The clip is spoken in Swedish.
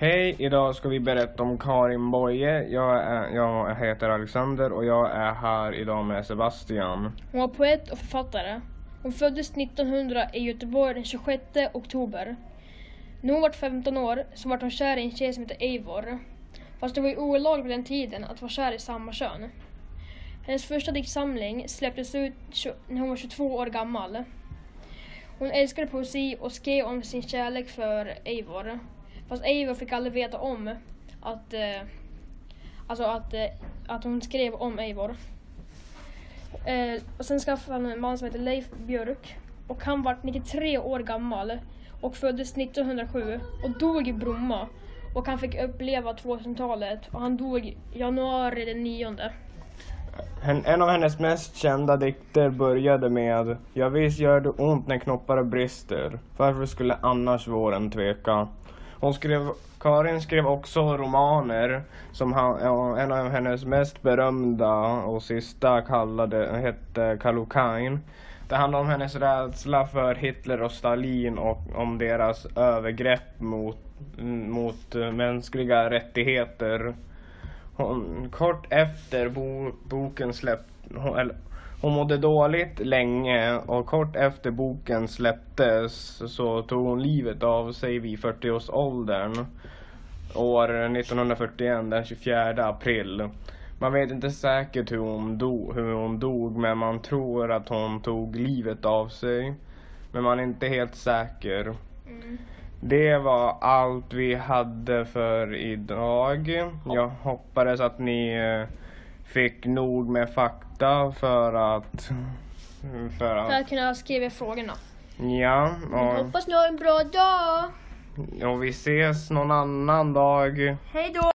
Hej, idag ska vi berätta om Karin Boye. Jag, är, jag heter Alexander och jag är här idag med Sebastian. Hon var poet och författare. Hon föddes 1900 i Göteborg den 26 oktober. När hon var 15 år så var hon kär i en tjej som hette Eivor. Fast det var ju olagligt på den tiden att vara kär i samma kön. Hennes första diktsamling släpptes ut när hon var 22 år gammal. Hon älskade poesi och skrev om sin kärlek för Eivor. Fast Eivor fick aldrig veta om att, eh, alltså att, eh, att hon skrev om Eivor. Eh, och sen skaffade han en man som heter Leif Björk. Och han var 93 år gammal och föddes 1907 och dog i Bromma. Och han fick uppleva 2000-talet och han dog januari den 9. En av hennes mest kända dikter började med Jag visst gör det ont när knoppar brister. Varför skulle annars våren tveka? Hon skrev, Karin skrev också romaner som han, en av hennes mest berömda och sista kallade, hette Kallocain. Det handlar om hennes rädsla för Hitler och Stalin och om deras övergrepp mot, mot mänskliga rättigheter. Hon, kort efter bo, boken släpp, hon, mådde dåligt länge och kort efter boken släpptes så tog hon livet av sig vid 40-årsåldern. År 1941, den 24 april. Man vet inte säkert hur hon, dog, hur hon dog men man tror att hon tog livet av sig. Men man är inte helt säker. Det var allt vi hade för idag. Jag hoppades att ni eh, fick nog med fakta för att... För För att... att kunna skriva frågorna. Ja, och, Hoppas ni har en bra dag! och vi ses någon annan dag. Hej då!